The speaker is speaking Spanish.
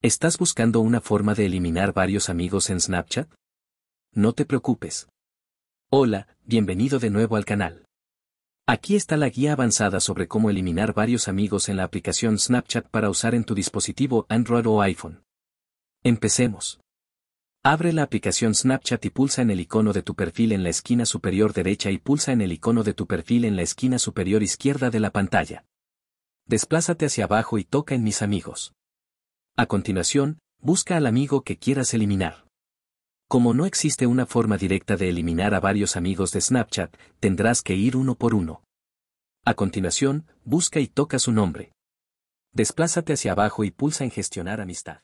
¿Estás buscando una forma de eliminar varios amigos en Snapchat? No te preocupes. Hola, bienvenido de nuevo al canal. Aquí está la guía avanzada sobre cómo eliminar varios amigos en la aplicación Snapchat para usar en tu dispositivo Android o iPhone. Empecemos. Abre la aplicación Snapchat y pulsa en el icono de tu perfil en la esquina superior derecha y pulsa en el icono de tu perfil en la esquina superior izquierda de la pantalla. Desplázate hacia abajo y toca en Mis amigos. A continuación, busca al amigo que quieras eliminar. Como no existe una forma directa de eliminar a varios amigos de Snapchat, tendrás que ir uno por uno. A continuación, busca y toca su nombre. Desplázate hacia abajo y pulsa en Gestionar amistad.